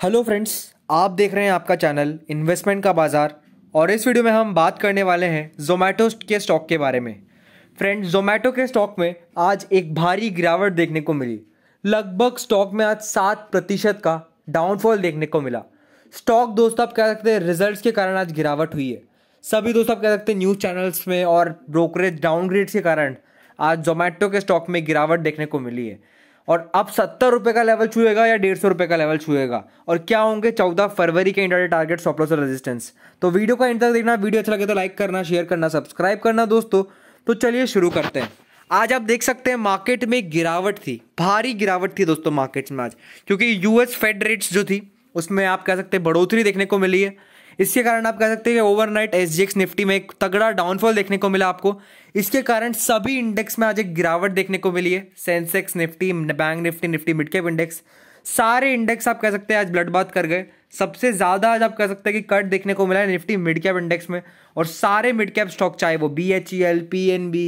Hello friends, आप देख रहे हैं आपका चैनल इन्वेस्टमेंट का बाज़ार और इस वीडियो में हम बात करने वाले हैं जोमेटो के स्टॉक के बारे में। फ्रेंड्स जोमेटो के स्टॉक में आज एक भारी गिरावट देखने को मिली। लगभग स्टॉक में आज सात प्रतिशत का डाउनफॉल देखने को मिला। स्टॉक दोस्त आप कह सकते हैं रिजल्ट्स के कारण आज गिरावट हुई है। सभी दोस्त आप कह सकते हैं न्यूज़ चैनल्स में और ब्रोकरेज डाउनग्रेड के कारण आज जोमेटो के स्टॉक में गिरावट देखने को मिली है। और अब सत्तर रुपए का लेवल छुएगा या डेढ़ सौ रुपए का लेवल छुएगा? और क्या होंगे चौदह फरवरी के इंटरडे टारगेट सॉपलॉस और रेजिस्टेंस तो वीडियो का इंटर देखना। वीडियो अच्छा लगे तो लाइक करना शेयर करना सब्सक्राइब करना दोस्तों। तो चलिए शुरू करते हैं। आज आप देख सकते हैं मार्केट में गिरावट थी। भारी गिरावट थी दोस्तों मार्केट्स में आज। क्योंकि यूएस फेड रेट्स जो थी, उसमें आप कह सकते हैं बढ़ोतरी देखने को मिली है। इसके कारण आप कह सकते हैं कि ओवरनाइट एसजीएक्स निफ्टी में एक तगड़ा डाउनफॉल देखने को मिला आपको। इसके कारण सभी इंडेक्स में आज एक गिरावट देखने को मिली है। Sensex Nifty bank Nifty Nifty mid cap index सारे इंडेक्स आप कह सकते हैं आज ब्लड बात कर गए। सबसे ज़्यादा आज आप कह सकते हैं कि कट देखने को मिला है निफ्टी मिड कैप इंडेक्स में और सारे मिड कैप स्टॉक चाहे वो B H E L P N B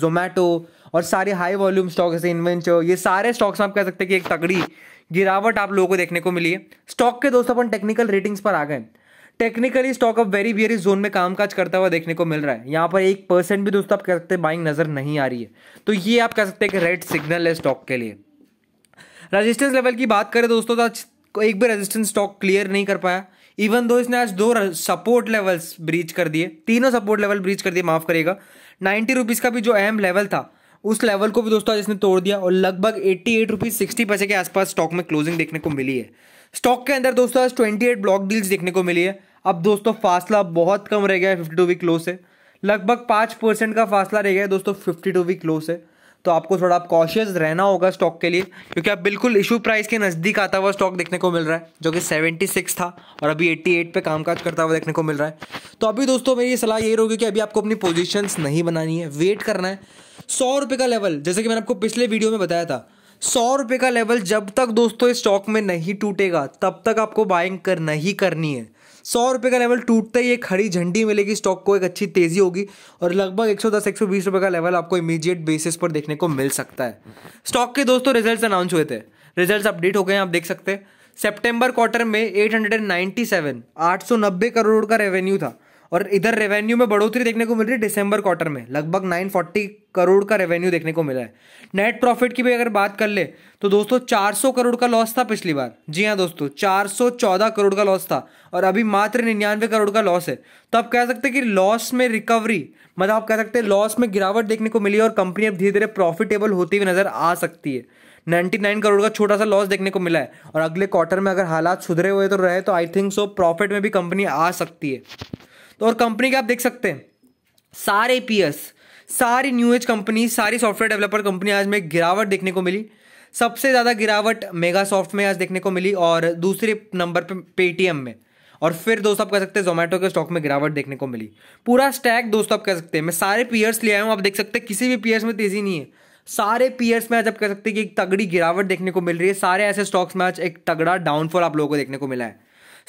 Zomato और सारे हाई वॉल्यूम स्टॉक जैसे इन्वेंचर ये सारे स्टॉक्स में आप कह सकते हैं कि एक तगड़ी गिरावट आप लोगों को देखने को मिली है। स्टॉक के दोस्तों, अपन टेक्निकल रेटिंग्स पर आ गए। टेक्निकली स्टॉक अब वेरी वेरी जोन में कामकाज करता हुआ देखने को मिल रहा है। यहाँ पर एक परसेंट भी दोस्तों आप कह सकते हैं बाइंग नज़र नहीं आ रही है। तो ये आप कह सकते हैं कि रेड सिग्नल है स्टॉक के लिए। रेजिस्टेंस लेवल की बात करें दोस्तों तो आज एक भी रेजिस्टेंस स्टॉक क्लियर नहीं कर पाया। इवन दो इसने आज दो सपोर्ट लेवल्स ब्रीच कर दिए, तीनों सपोर्ट लेवल ब्रीच कर दिए, माफ़ करिएगा। नाइन्टी रुपीज़ का भी जो अहम लेवल था, उस लेवल को भी दोस्तों आज इसने तोड़ दिया और लगभग एट्टी एट रुपीज़ सिक्सटी पैसे के आसपास स्टॉक में क्लोजिंग देखने को मिली है। स्टॉक के अंदर दोस्तों आज ट्वेंटी एट ब्लॉक डील्स देखने को मिली है। अब दोस्तों फासला बहुत कम रह गया है फिफ्टी टू वीक लो से। लगभग पाँच परसेंट का फासला रह गया है दोस्तों फिफ्टी टू वीक लो से। तो आपको थोड़ा आप कॉशियस रहना होगा स्टॉक के लिए, क्योंकि आप बिल्कुल इशू प्राइस के नज़दीक आता हुआ स्टॉक देखने को मिल रहा है, जो कि 76 था और अभी एट्टी 88 पे कामकाज करता हुआ देखने को मिल रहा है। तो अभी दोस्तों मेरी सलाह ये होगी कि अभी आपको अपनी पोजीशंस नहीं बनानी है वेट करना है। सौ रुपये का लेवल जैसे कि मैंने आपको पिछले वीडियो में बताया था सौ रुपये का लेवल जब तक दोस्तों स्टॉक में नहीं टूटेगा, तब तक आपको बाइंग करना ही करनी है। सौ रुपये का लेवल टूटते ही एक खड़ी झंडी मिलेगी स्टॉक को एक अच्छी तेज़ी होगी और लगभग 110 120 रुपये का लेवल आपको इमीडिएट बेसिस पर देखने को मिल सकता है। स्टॉक के दोस्तों रिजल्ट्स अनाउंस हुए थे। रिजल्ट्स अपडेट हो गए हैं, आप देख सकते हैं। सेप्टेम्बर क्वार्टर में 897 890 करोड़ का रेवेन्यू था। और इधर रेवेन्यू में बढ़ोतरी देखने को मिल रही है दिसंबर क्वार्टर में। लगभग 940 करोड़ का रेवेन्यू देखने को मिला है। नेट प्रॉफिट की भी अगर बात कर ले तो दोस्तों 400 करोड़ का लॉस था पिछली बार। जी हाँ दोस्तों 414 करोड़ का लॉस था और अभी मात्र निन्यानवे करोड़ का लॉस है। तो आप कह सकते हैं कि लॉस में रिकवरी मतलब आप कह सकते हैं लॉस में गिरावट देखने को मिली और कंपनी अब धीरे धीरे प्रॉफिटेबल होती हुई नज़र आ सकती है। 99 करोड़ का छोटा सा लॉस देखने को मिला है और अगले क्वार्टर में अगर हालात सुधरे हुए तो रहे तो आई थिंक सो प्रॉफिट में भी कंपनी आ सकती है। तो और कंपनी के आप देख सकते हैं, सारे पीएस सारी न्यू एज कंपनी सारी सॉफ्टवेयर डेवलपर कंपनी आज में गिरावट देखने को मिली। सबसे ज़्यादा गिरावट मेगा सॉफ्ट में आज देखने को मिली और दूसरे नंबर पे पेटीएम में। और फिर दोस्तों आप कह सकते हैं जोमेटो के स्टॉक में गिरावट देखने को मिली। पूरा स्टैक दोस्तों आप कह सकते हैं, मैं सारे पीयर्स ले आया हूँ, आप देख सकते हैं, किसी भी पीयर्स में तेज़ी नहीं है। सारे पीयर्स में आज आप कह सकते हैं कि एक तगड़ी गिरावट देखने को मिल रही है, सारे ऐसे स्टॉक्स में आज एक तगड़ा डाउनफॉल आप लोगों को देखने को मिला है।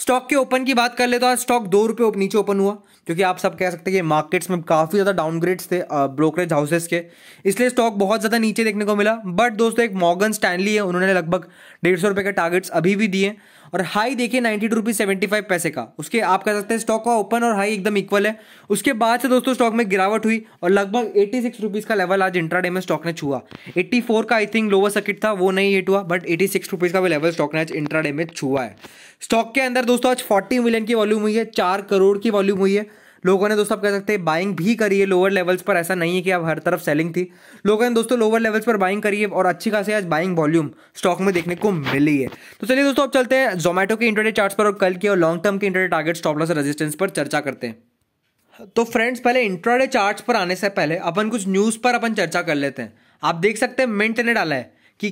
स्टॉक के ओपन की बात कर ले तो आज स्टॉक दो रुपये नीचे ओपन हुआ, क्योंकि आप सब कह सकते हैं कि मार्केट्स में काफ़ी ज़्यादा डाउनग्रेड्स थे ब्रोकरेज हाउसेस के। इसलिए स्टॉक बहुत ज़्यादा नीचे देखने को मिला बट दोस्तों एक मॉर्गन स्टैनली है, उन्होंने लगभग डेढ़ सौ रुपये के टारगेट्स अभी भी दिए और हाई देखिए, ninety two rupees seventy five पैसे का। उसके आप कह सकते हैं स्टॉक का ओपन और हाई एकदम इक्वल है। उसके बाद से दोस्तों स्टॉक में गिरावट हुई, और लगभग एटी सिक्स रुपीज़ का लेवल आज इंट्राडे में स्टॉक ने छुआ। एट्टी फोर का आई थिंक लोअर सर्किट था, वो नहीं हिट हुआ बट एटी सिक्स रुपीज़ का भी लेवल स्टॉक ने आज इंट्राडे में छुआ है। स्टॉक के अंदर दोस्तों, आज फोर्टी मिलियन की वॉल्यूम हुई है, चार करोड़ की वॉल्यूम हुई है। लोगों ने दोस्तों आप कह सकते हैं बाइंग भी करी है लोअर लेवल्स पर। ऐसा नहीं है कि अब हर तरफ़ सेलिंग थी। लोगों ने दोस्तों लोअर लेवल्स पर बाइंग करी है और अच्छी खासी आज बाइंग वॉल्यूम स्टॉक में देखने को मिली है। तो चलिए दोस्तों, अब चलते हैं जोमेटो के इंटरनेट चार्ट पर और कल के और लॉन्ग टर्म के internet target stop loss resistance पर चर्चा करते हैं। तो फ्रेंड्स पहले इंट्राडे चार्ट्स पर आने से पहले अपन कुछ न्यूज़ पर अपन चर्चा कर लेते हैं। आप देख सकते हैं मिंट ने डाला है। कि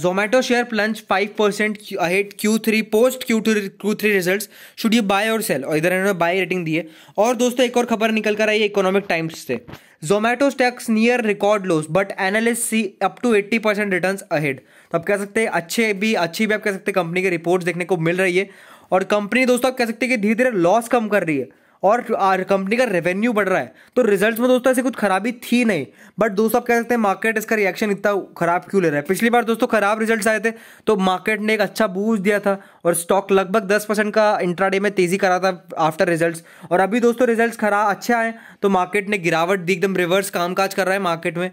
Zomato share plunge five percent ahead Q three post Q two Q three result should you buy और सेल और इधर इन्होंने बाय रेटिंग दी है। और दोस्तों, एक और खबर निकल कर आई है इकोनॉमिक टाइम्स से। Zomato stocks near record lows but analyst see up to eighty percent return ahead तो आप कह सकते हैं, अच्छे भी, अच्छी भी आप कह सकते हैं कंपनी के रिपोर्ट्स देखने को मिल रही है। और कंपनी दोस्तों, आप कह सकते हैं कि धीरे धीरे लॉस कम कर रही है। और कंपनी का रेवेन्यू बढ़ रहा है। तो रिजल्ट्स में दोस्तों ऐसी कुछ खराबी थी नहीं। बट दोस्तों आप कह सकते हैं मार्केट इसका रिएक्शन इतना खराब क्यों ले रहा है? पिछली बार दोस्तों खराब रिजल्ट्स आए थे तो मार्केट ने एक अच्छा बूस्ट दिया था और स्टॉक लगभग दस परसेंट का इंट्राडे में तेज़ी करा था आफ्टर रिजल्ट्स और अभी दोस्तों रिजल्ट्स खराब अच्छे आए तो मार्केट ने गिरावट दी, एकदम रिवर्स कामकाज कर रहा है मार्केट में।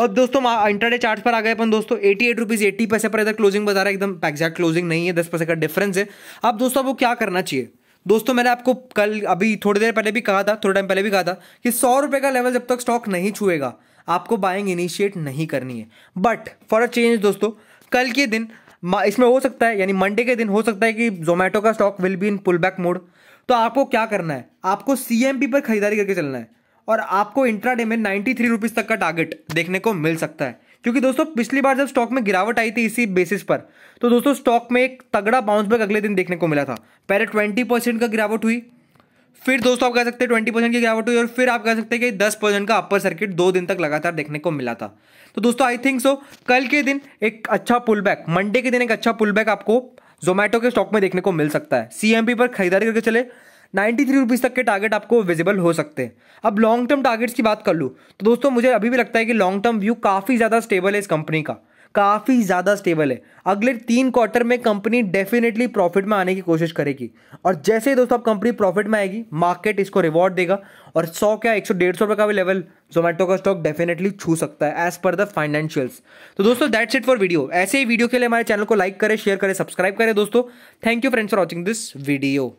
और दोस्तों इंट्राडे चार्ट पर आ गए अपन दोस्तों एटी एट रुपीज़ एट्टी पैसे पर इधर क्लोजिंग बता रहा है, एकदम एग्जैक्ट क्लोजिंग नहीं है, दस पैसे का डिफरेंस है। अब दोस्तों वो क्या करना चाहिए? दोस्तों, मैंने आपको कल, अभी थोड़ी देर पहले भी कहा था, थोड़े टाइम पहले भी कहा था कि सौ रुपए का लेवल जब तक स्टॉक नहीं छुएगा, आपको बाइंग इनिशिएट नहीं करनी है। बट फॉर अ चेंज दोस्तों, कल के दिन इसमें हो सकता है, यानी मंडे के दिन हो सकता है कि जोमेटो का stock will be in pull back mode तो आपको क्या करना है? आपको सीएमपी पर खरीदारी करके चलना है और आपको इंट्राडे में नाइन्टी थ्री रुपीज़ तक का टारगेट देखने को मिल सकता है। क्योंकि दोस्तों, पिछली बार जब स्टॉक में गिरावट आई थी इसी बेसिस पर तो दोस्तों स्टॉक में एक तगड़ा बाउंस बैक अगले दिन देखने को मिला था। पहले ट्वेंटी परसेंट का गिरावट हुई, फिर दोस्तों आप कह सकते हैं ट्वेंटी परसेंट की गिरावट हुई और फिर आप कह सकते हैं कि दस परसेंट का अपर सर्किट दो दिन तक लगातार देखने को मिला था। तो दोस्तों आई थिंक सो कल के दिन एक अच्छा पुल बैक मंडे के दिन एक अच्छा पुल बैक आपको जोमेटो के स्टॉक में देखने को मिल सकता है। सीएमपी पर खरीदारी करके चले नाइन्टी थ्री रुपीज़ तक के टारगेट आपको विजिबल हो सकते हैं। अब लॉन्ग टर्म टारगेट्स की बात कर लूँ तो दोस्तों मुझे अभी भी लगता है कि लॉन्ग टर्म व्यू काफ़ी ज़्यादा स्टेबल है इस कंपनी का। काफ़ी ज़्यादा स्टेबल है। अगले तीन क्वार्टर में कंपनी डेफिनेटली प्रॉफिट में आने की कोशिश करेगी। और जैसे ही दोस्तों अब कंपनी प्रॉफिट में आएगी मार्केट इसको रिवॉर्ड देगा और सौ क्या, एक सौ डेढ़ सौ रुपये का भी लेवल जोमेटो का स्टॉक डेफिनेटली छू सकता है एज पर द फाइनेंशियल्स तो दोस्तों दैट्स इट फॉर वीडियो ऐसे ही वीडियो के लिए हमारे चैनल को लाइक करें शेयर करें सब्सक्राइब करें दोस्तों। Thank you friends for watching this video